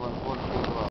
one, one, two.